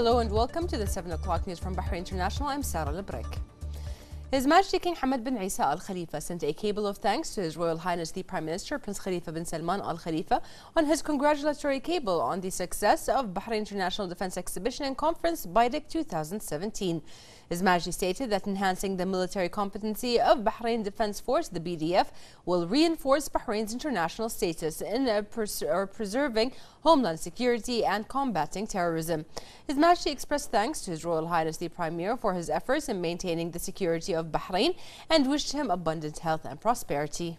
Hello and welcome to the 7 o'clock news from Bahrain International. I'm Sarah Lebrek. His Majesty King Hamad bin Isa Al Khalifa sent a cable of thanks to His Royal Highness the Prime Minister Prince Khalifa bin Salman Al Khalifa on his congratulatory cable on the success of Bahrain International Defense Exhibition and Conference BIDEC 2017. His Majesty stated that enhancing the military competency of Bahrain Defense Force, the BDF, will reinforce Bahrain's international status in uh, pres preserving homeland security and combating terrorism. His Majesty expressed thanks to His Royal Highness the Premier for his efforts in maintaining the security of Bahrain and wished him abundant health and prosperity.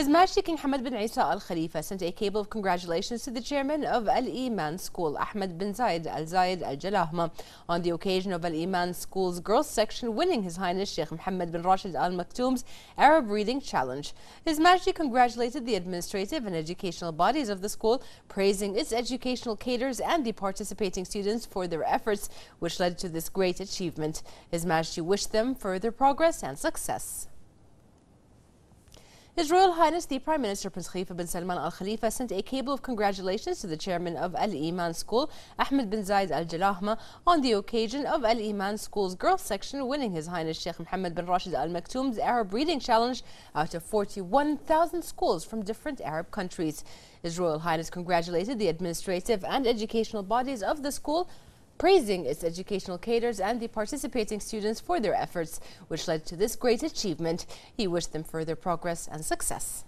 His Majesty King Hamad bin Isa Al Khalifa sent a cable of congratulations to the chairman of Al Iman School, Ahmed bin Zayed Al Zayed Al Jalahma, on the occasion of Al Iman School's girls section winning His Highness Sheikh Mohammed bin Rashid Al Maktoum's Arab Reading Challenge. His Majesty congratulated the administrative and educational bodies of the school, praising its educational cadres and the participating students for their efforts, which led to this great achievement. His Majesty wished them further progress and success. His Royal Highness the Prime Minister Prince Khalifa bin Salman Al Khalifa sent a cable of congratulations to the chairman of Al Iman School, Ahmed bin Zayed Al Jalahma, on the occasion of Al Iman School's girls section winning His Highness Sheikh Mohammed bin Rashid Al Maktoum's Arab Reading Challenge out of 41,000 schools from different Arab countries. His Royal Highness congratulated the administrative and educational bodies of the school praising its educational cadres and the participating students for their efforts, which led to this great achievement. He wished them further progress and success.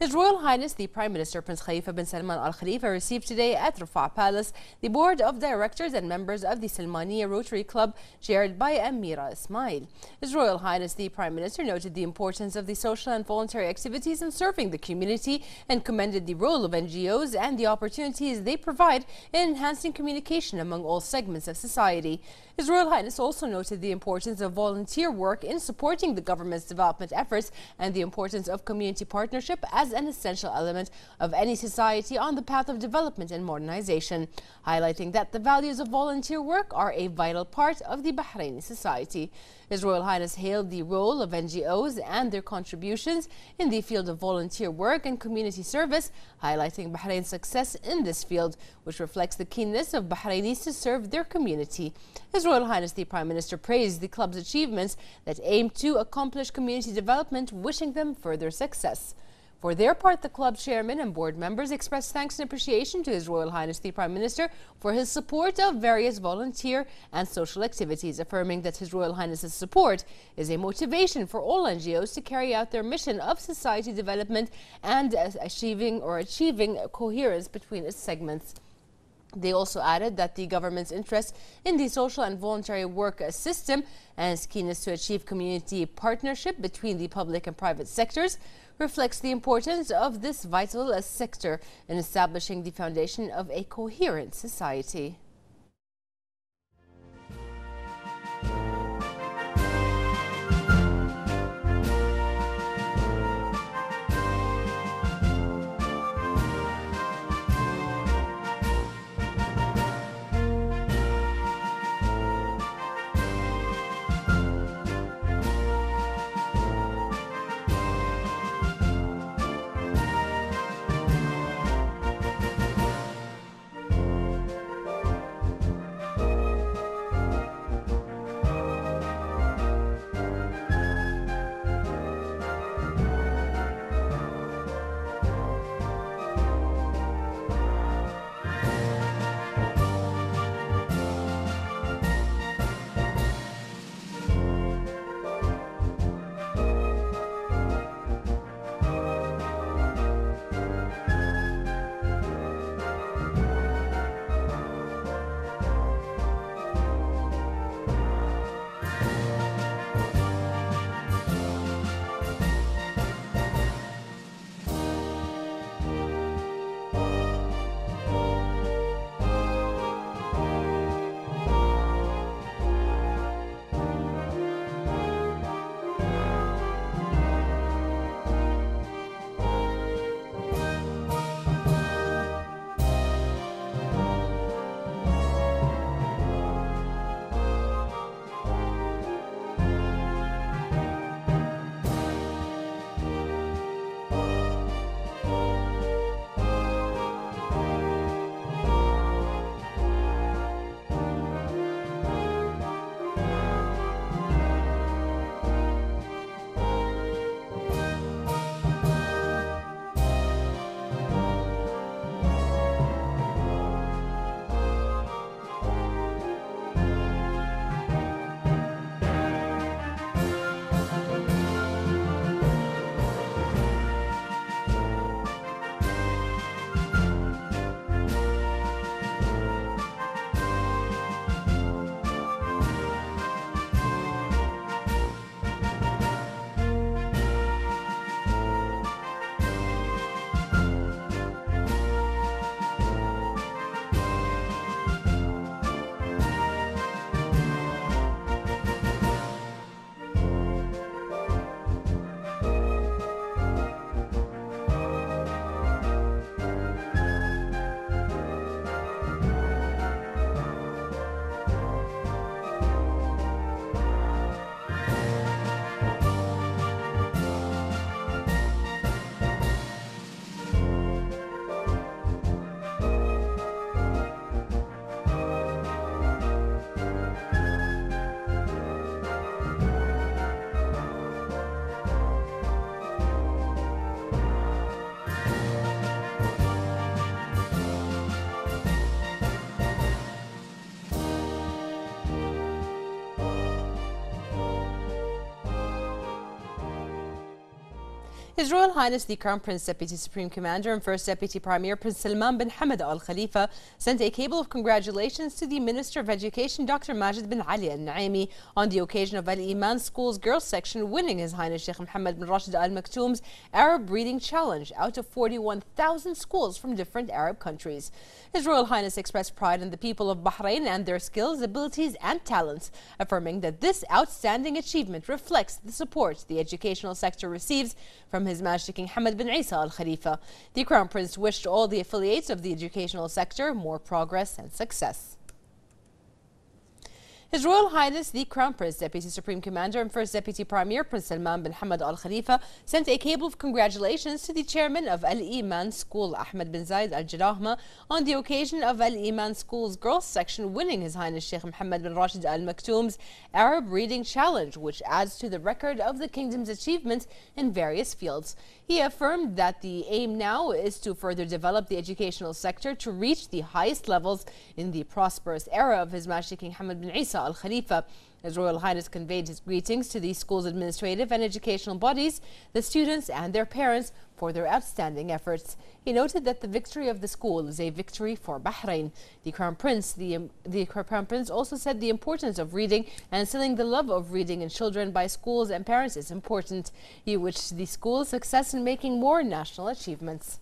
His Royal Highness the Prime Minister Prince Khalifa bin Salman Al Khalifa received today at Riffa Palace the board of directors and members of the Salmaniya Rotary Club chaired by Amira Ismail. His Royal Highness the Prime Minister noted the importance of the social and voluntary activities in serving the community and commended the role of NGOs and the opportunities they provide in enhancing communication among all segments of society. His Royal Highness also noted the importance of volunteer work in supporting the government's development efforts and the importance of community partnership as an essential element of any society on the path of development and modernization, highlighting that the values of volunteer work are a vital part of the Bahraini society. His Royal Highness hailed the role of NGOs and their contributions in the field of volunteer work and community service, highlighting Bahrain's success in this field, which reflects the keenness of Bahrainis to serve their community. His Royal Highness the Prime Minister praised the club's achievements that aim to accomplish community development, wishing them further success. For their part, the club chairman and board members expressed thanks and appreciation to His Royal Highness the Prime Minister for his support of various volunteer and social activities, affirming that His Royal Highness's support is a motivation for all NGOs to carry out their mission of society development and achieving or achieving coherence between its segments. They also added that the government's interest in the social and voluntary work system and its keenness to achieve community partnership between the public and private sectors reflects the importance of this vital sector in establishing the foundation of a coherent society. His Royal Highness the Crown Prince Deputy Supreme Commander and First Deputy Premier Prince Salman bin Hamad Al Khalifa sent a cable of congratulations to the Minister of Education Dr. Majid bin Ali Al Naimi on the occasion of Al Iman School's girls section winning His Highness Sheikh Mohammed bin Rashid Al Maktoum's Arab Reading Challenge out of 41,000 schools from different Arab countries. His Royal Highness expressed pride in the people of Bahrain and their skills, abilities, and talents, affirming that this outstanding achievement reflects the support the educational sector receives from his Majesty King Hamad bin Isa Al Khalifa. The Crown Prince wished all the affiliates of the educational sector more progress and success. His Royal Highness the Crown Prince, Deputy Supreme Commander and First Deputy Premier Prince Salman bin Hamad Al Khalifa sent a cable of congratulations to the chairman of Al Iman School, Ahmed bin Zayed Al Jalahma, on the occasion of Al Iman School's girls section winning His Highness Sheikh Mohammed bin Rashid Al Maktoum's Arab Reading Challenge, which adds to the record of the kingdom's achievements in various fields. He affirmed that the aim now is to further develop the educational sector to reach the highest levels in the prosperous era of His Majesty King Hamad bin Isa Al Khalifa. His Royal Highness conveyed his greetings to the school's administrative and educational bodies, the students, and their parents for their outstanding efforts. He noted that the victory of the school is a victory for Bahrain. The Crown Prince, the, the Crown Prince also said the importance of reading and instilling the love of reading in children by schools and parents is important. He wished the school success in making more national achievements.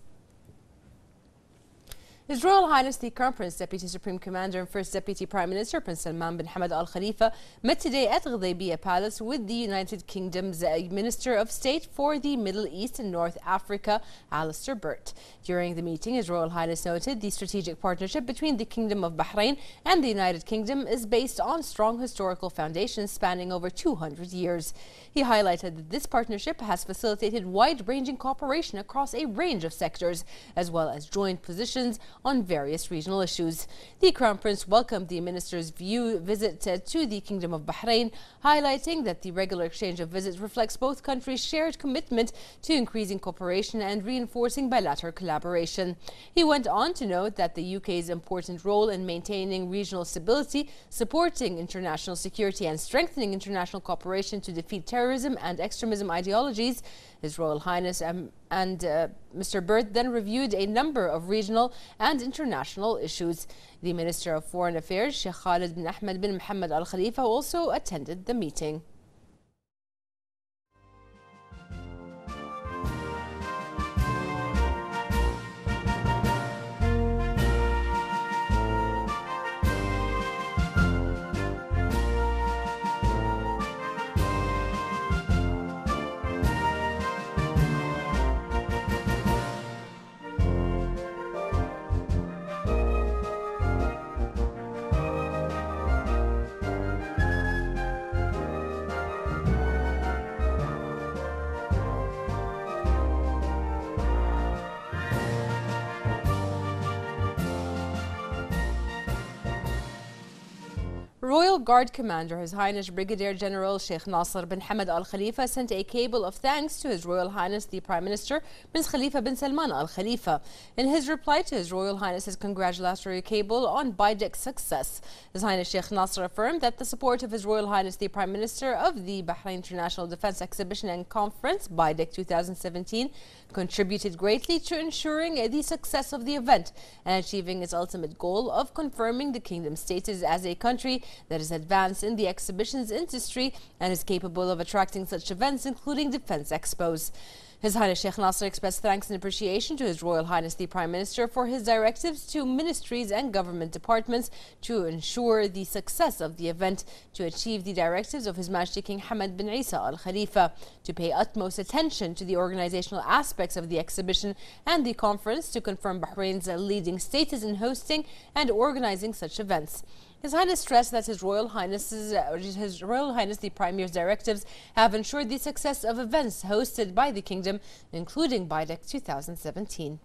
His Royal Highness the Crown Prince, Deputy Supreme Commander and First Deputy Prime Minister Prince Salman bin Hamad Al Khalifa met today at Ghudaybiyah Palace with the United Kingdom's uh, Minister of State for the Middle East and North Africa, Alistair Burt. During the meeting, His Royal Highness noted the strategic partnership between the Kingdom of Bahrain and the United Kingdom is based on strong historical foundations spanning over 200 years. He highlighted that this partnership has facilitated wide-ranging cooperation across a range of sectors, as well as joint positions on various regional issues. The Crown Prince welcomed the minister's view visit to the Kingdom of Bahrain, highlighting that the regular exchange of visits reflects both countries' shared commitment to increasing cooperation and reinforcing bilateral collaboration. He went on to note that the UK's important role in maintaining regional stability, supporting international security and strengthening international cooperation to defeat terrorism and extremism ideologies his Royal Highness um, and uh, Mr. Burt then reviewed a number of regional and international issues. The Minister of Foreign Affairs, Sheikh Khalid bin Ahmed bin Mohammed Al Khalifa, also attended the meeting. Royal Guard Commander His Highness Brigadier General Sheikh Nasser bin Hamad Al Khalifa sent a cable of thanks to His Royal Highness the Prime Minister Prince Khalifa bin Salman Al Khalifa. In his reply to His Royal Highness's congratulatory cable on BIDEC's success, His Highness Sheikh Nasser affirmed that the support of His Royal Highness the Prime Minister of the Bahrain International Defense Exhibition and Conference BIDEC 2017 contributed greatly to ensuring the success of the event and achieving its ultimate goal of confirming the kingdom's status as a country that is advanced in the exhibitions industry and is capable of attracting such events, including defense expos. His Highness Sheikh Nasser expressed thanks and appreciation to His Royal Highness the Prime Minister for his directives to ministries and government departments to ensure the success of the event, to achieve the directives of His Majesty King Hamad bin Isa Al Khalifa, to pay utmost attention to the organizational aspects of the exhibition and the conference to confirm Bahrain's leading status in hosting and organizing such events. His Highness stressed that His Royal Highness's, uh, His Royal Highness the Premier's directives have ensured the success of events hosted by the Kingdom, including BIDEC 2017.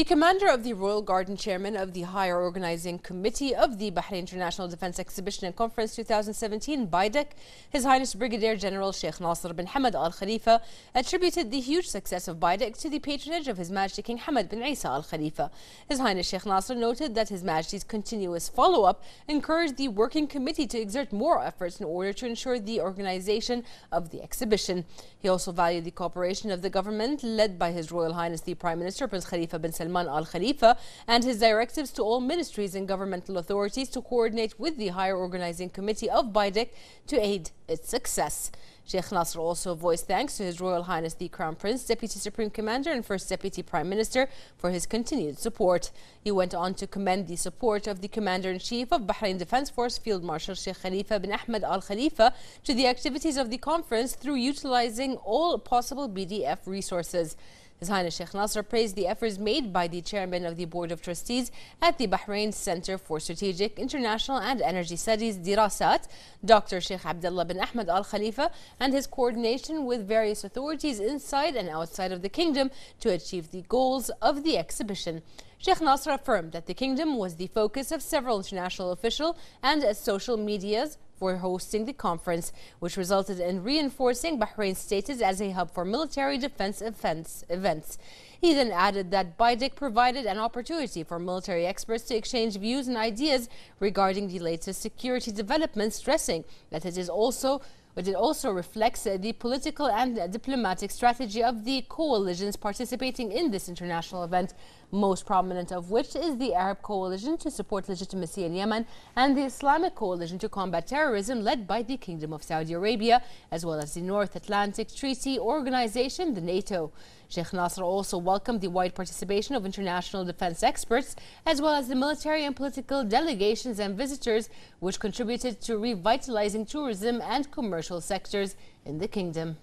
The commander of the Royal Guard and chairman of the higher organizing committee of the Bahrain International Defense Exhibition and Conference 2017, BIDEC, His Highness Brigadier General Sheikh Nasser bin Hamad Al Khalifa, attributed the huge success of BIDEC to the patronage of His Majesty King Hamad bin Isa Al Khalifa. His Highness Sheikh Nasser noted that His Majesty's continuous follow up encouraged the working committee to exert more efforts in order to ensure the organization of the exhibition. He also valued the cooperation of the government led by His Royal Highness the Prime Minister Prince Khalifa bin Salman Al Khalifa and his directives to all ministries and governmental authorities to coordinate with the higher organizing committee of BIDEC to aid its success. Sheikh Nasser also voiced thanks to His Royal Highness the Crown Prince, Deputy Supreme Commander and First Deputy Prime Minister for his continued support. He went on to commend the support of the Commander-in-Chief of Bahrain Defense Force Field Marshal Sheikh Khalifa bin Ahmed Al Khalifa to the activities of the conference through utilizing all possible BDF resources. His Highness Sheikh Nasser praised the efforts made by the chairman of the Board of Trustees at the Bahrain Center for Strategic, International and Energy Studies, Dirasat, Dr. Sheikh Abdullah bin Ahmed Al Khalifa, and his coordination with various authorities inside and outside of the kingdom to achieve the goals of the exhibition. Sheikh Nasser affirmed that the kingdom was the focus of several international official and social medias for hosting the conference, which resulted in reinforcing Bahrain's status as a hub for military defense events. He then added that BIDEC provided an opportunity for military experts to exchange views and ideas regarding the latest security developments, stressing that it is also but it also reflects the political and diplomatic strategy of the coalitions participating in this international event, most prominent of which is the Arab Coalition to support legitimacy in Yemen and the Islamic Coalition to combat terrorism led by the Kingdom of Saudi Arabia, as well as the North Atlantic Treaty Organization, the NATO. Sheikh Nasser also welcomed the wide participation of international defense experts, as well as the military and political delegations and visitors, which contributed to revitalizing tourism and commercial sectors in the kingdom.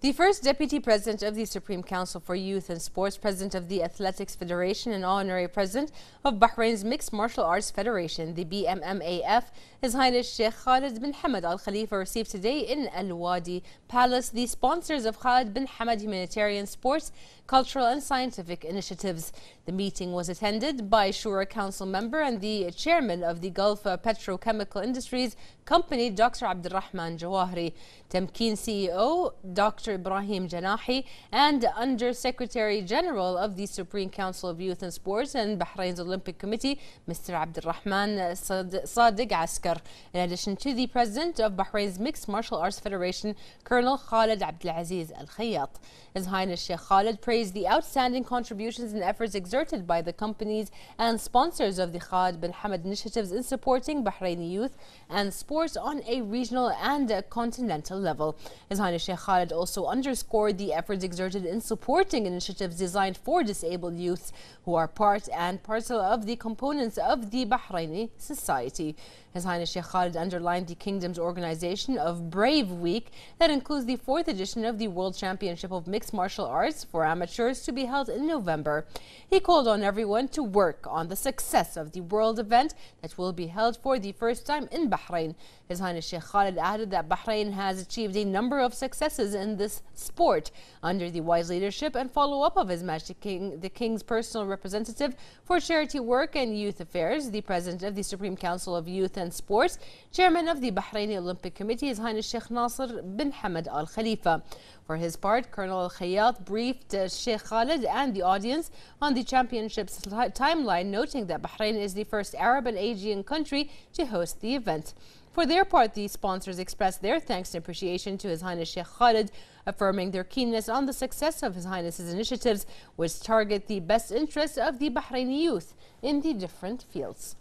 The first Deputy President of the Supreme Council for Youth and Sports, President of the Athletics Federation and Honorary President of Bahrain's Mixed Martial Arts Federation, the BMMAF, His Highness Sheikh Khalid bin Hamad Al Khalifa received today in Al Wadi Palace the sponsors of Khalid bin Hamad Humanitarian Sports, Cultural and Scientific Initiatives. The meeting was attended by Shura Council member and the chairman of the Gulf Petrochemical Industries Company, Dr. Abdurrahman Jawahri, Tamkeen CEO, Dr. Ibrahim Janahi, and Under Secretary General of the Supreme Council of Youth and Sports and Bahrain's Olympic Committee, Mr. Abdurrahman Sadiq Askar, in addition to the president of Bahrain's Mixed Martial Arts Federation, Colonel Khalid Abdulaziz Al Khayyat. His Highness Sheikh Khalid praised the outstanding contributions and efforts exerted by the companies and sponsors of the Khalid bin Hamad initiatives in supporting Bahraini youth and sports on a regional and continental level. His Highness Sheikh Khalid also underscored the efforts exerted in supporting initiatives designed for disabled youths who are part and parcel of the components of the Bahraini society. His Highness Sheikh Khalid underlined the kingdom's organization of Brave Week that includes the fourth edition of the World Championship of Mixed Martial Arts for amateurs to be held in November. He called on everyone to work on the success of the world event that will be held for the first time in Bahrain. His Highness Sheikh Khalid added that Bahrain has achieved a number of successes in this sport under the wise leadership and follow-up of His Majesty King, the King's personal representative for charity work and youth affairs, the President of the Supreme Council of Youth and and Sports, Chairman of the Bahraini Olympic Committee, His Highness Sheikh Nasser bin Hamad Al Khalifa. For his part, Colonel Al Khayyat briefed uh, Sheikh Khalid and the audience on the championship's timeline, noting that Bahrain is the first Arab and Asian country to host the event. For their part, the sponsors expressed their thanks and appreciation to His Highness Sheikh Khalid, affirming their keenness on the success of His Highness's initiatives, which target the best interests of the Bahraini youth in the different fields.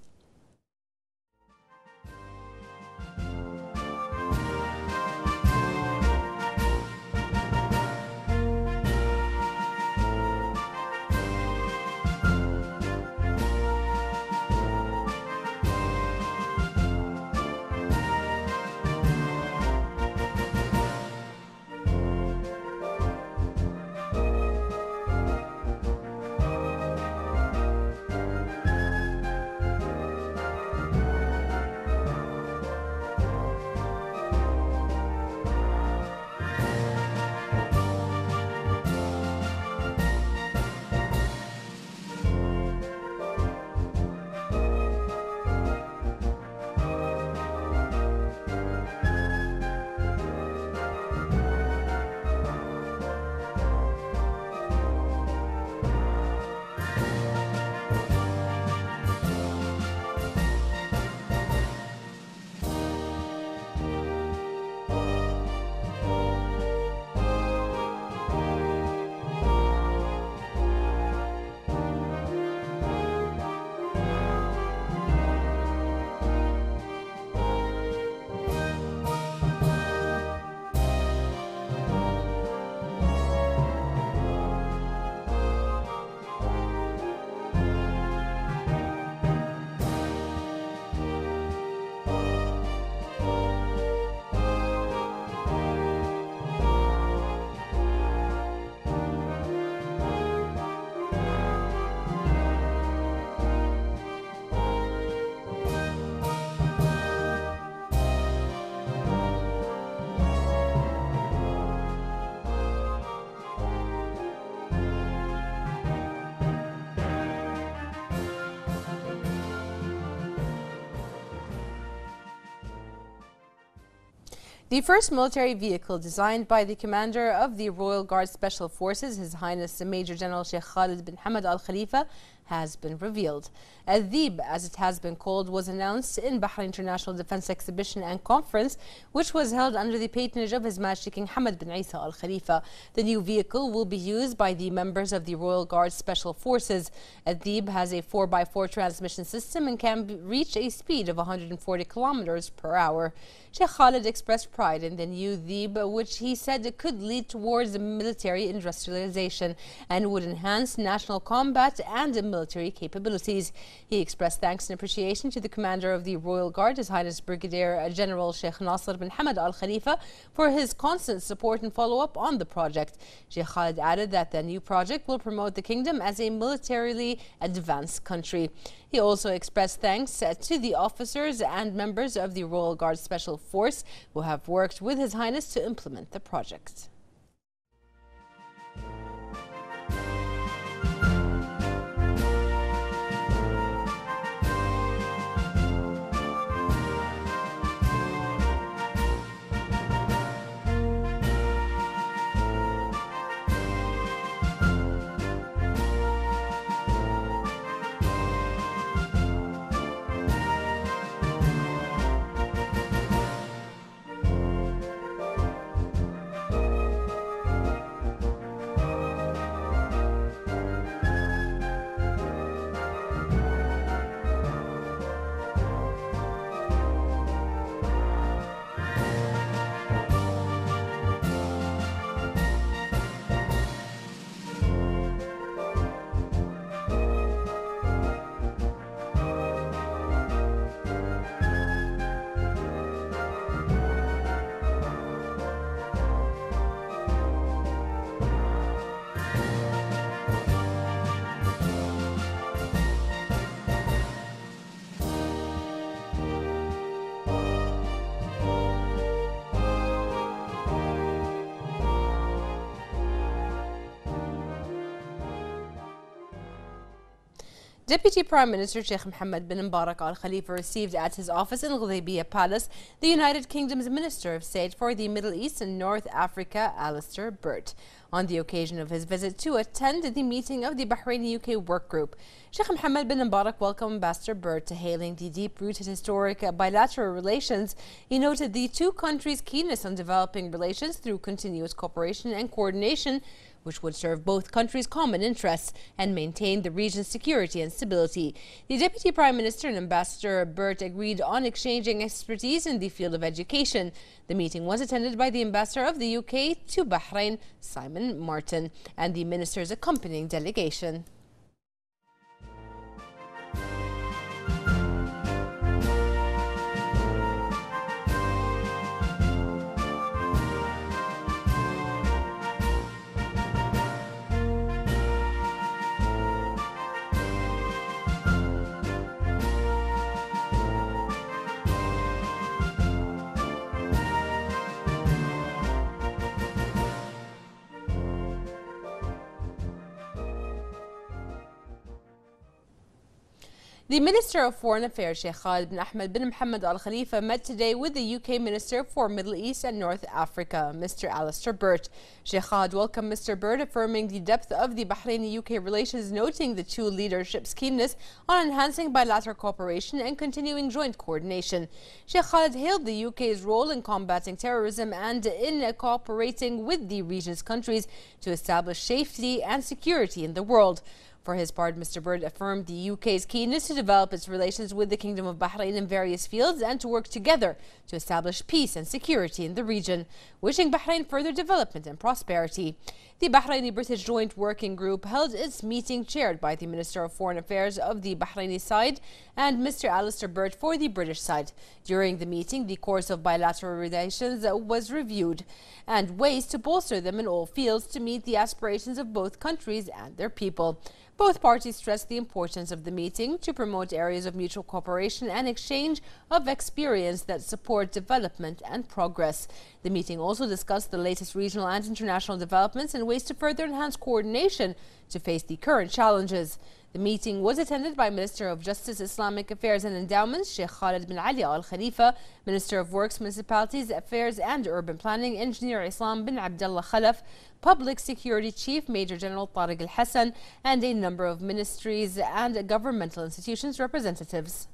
The first military vehicle designed by the commander of the Royal Guard Special Forces, His Highness Major General Sheikh Khalid bin Hamad Al Khalifa, has been revealed. Adhib, as it has been called, was announced in Bahrain International Defense Exhibition and Conference, which was held under the patronage of His Majesty King Hamad bin Isa Al Khalifa. The new vehicle will be used by the members of the Royal Guard Special Forces. Adhib has a 4x4 transmission system and can reach a speed of 140 kilometers per hour. Sheikh Khalid expressed pride in the new Dhib, which he said could lead towards military industrialization and would enhance national combat and military capabilities. He expressed thanks and appreciation to the commander of the Royal Guard, His Highness Brigadier General Sheikh Nasser bin Hamad Al Khalifa, for his constant support and follow up on the project. Sheikh Khalid added that the new project will promote the kingdom as a militarily advanced country. He also expressed thanks to the officers and members of the Royal Guard Special Force who have worked with His Highness to implement the project. Deputy Prime Minister Sheikh Mohammed bin Mbarak Al Khalifa received at his office in Ghudaybiyah Palace the United Kingdom's Minister of State for the Middle East and North Africa, Alistair Burt, on the occasion of his visit to attend the meeting of the Bahraini UK work group. Sheikh Mohammed bin Mbarak welcomed Ambassador Burt to hailing the deep-rooted historic bilateral relations. He noted the two countries' keenness on developing relations through continuous cooperation and coordination which would serve both countries' common interests and maintain the region's security and stability. The Deputy Prime Minister and Ambassador Burt agreed on exchanging expertise in the field of education. The meeting was attended by the Ambassador of the UK to Bahrain, Simon Martin, and the Minister's accompanying delegation. The Minister of Foreign Affairs, Sheikh Khalid bin Ahmed bin Mohammed Al Khalifa, met today with the UK Minister for Middle East and North Africa, Mr. Alistair Burt. Sheikh Khalid welcomed Mr. Burt, affirming the depth of the Bahraini UK relations, noting the two leaderships' keenness on enhancing bilateral cooperation and continuing joint coordination. Sheikh Khalid hailed the UK's role in combating terrorism and in cooperating with the region's countries to establish safety and security in the world. For his part, Mr. Burt affirmed the UK's keenness to develop its relations with the Kingdom of Bahrain in various fields and to work together to establish peace and security in the region, wishing Bahrain further development and prosperity. The Bahraini British Joint Working Group held its meeting chaired by the Minister of Foreign Affairs of the Bahraini side and Mr. Alistair Burt for the British side. During the meeting, the course of bilateral relations was reviewed and ways to bolster them in all fields to meet the aspirations of both countries and their people. Both parties stressed the importance of the meeting to promote areas of mutual cooperation and exchange of experience that support development and progress. The meeting also discussed the latest regional and international developments and ways to further enhance coordination to face the current challenges. The meeting was attended by Minister of Justice, Islamic Affairs and Endowments, Sheikh Khalid bin Ali Al Khalifa, Minister of Works, Municipalities, Affairs and Urban Planning, Engineer Essam bin Abdullah Khalaf, Public Security Chief Major General Tariq Al Hassan, and a number of ministries and governmental institutions representatives.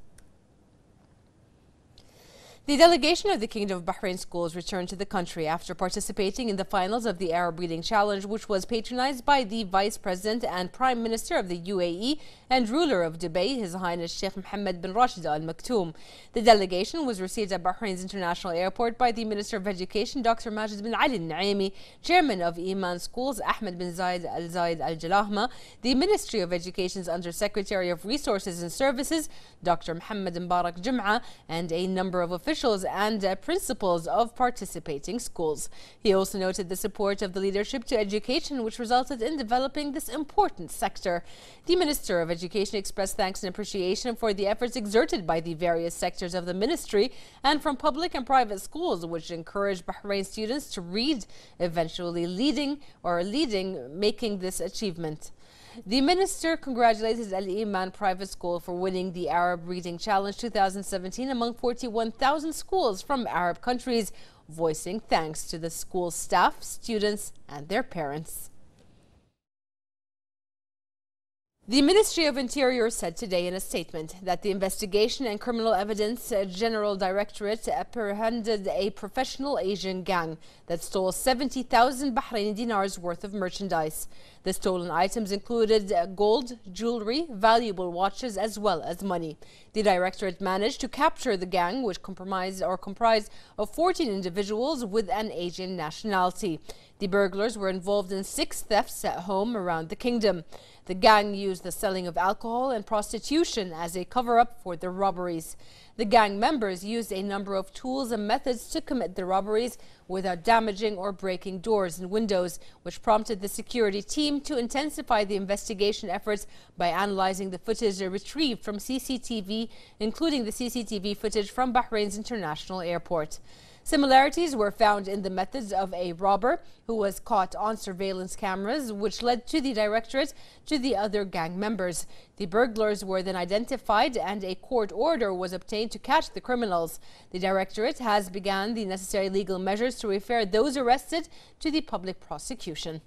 The delegation of the Kingdom of Bahrain schools returned to the country after participating in the finals of the Arab Reading Challenge, which was patronized by the Vice President and Prime Minister of the UAE and ruler of Dubai, His Highness Sheikh Mohammed bin Rashid Al Maktoum. The delegation was received at Bahrain's International Airport by the Minister of Education, Dr. Majid bin Ali Naimi, Chairman of Iman Schools, Ahmed bin Zayed Al Zayed Al Jalahma, the Ministry of Education's Under Secretary of Resources and Services, Dr. Mohammed Mbarak Jum'a, and a number of officials officials and uh, principals of participating schools. He also noted the support of the leadership to education, which resulted in developing this important sector. The Minister of Education expressed thanks and appreciation for the efforts exerted by the various sectors of the ministry and from public and private schools, which encouraged Bahrain students to read, eventually leading or leading making this achievement. The minister congratulated Al Iman Private School for winning the Arab Reading Challenge 2017 among 41,000 schools from Arab countries, voicing thanks to the school staff, students, and their parents. The Ministry of Interior said today in a statement that the Investigation and Criminal Evidence General Directorate apprehended a professional Asian gang that stole 70,000 Bahraini dinars worth of merchandise. The stolen items included uh, gold, jewelry, valuable watches, as well as money. The directorate managed to capture the gang, which comprised or comprised of 14 individuals with an Asian nationality. The burglars were involved in six thefts at home around the kingdom. The gang used the selling of alcohol and prostitution as a cover-up for the robberies. The gang members used a number of tools and methods to commit the robberies without damaging or breaking doors and windows, which prompted the security team to intensify the investigation efforts by analyzing the footage retrieved from CCTV, including the CCTV footage from Bahrain's international airport. Similarities were found in the methods of a robber who was caught on surveillance cameras, which led to the directorate to the other gang members. The burglars were then identified and a court order was obtained to catch the criminals. The directorate has begun the necessary legal measures to refer those arrested to the public prosecution.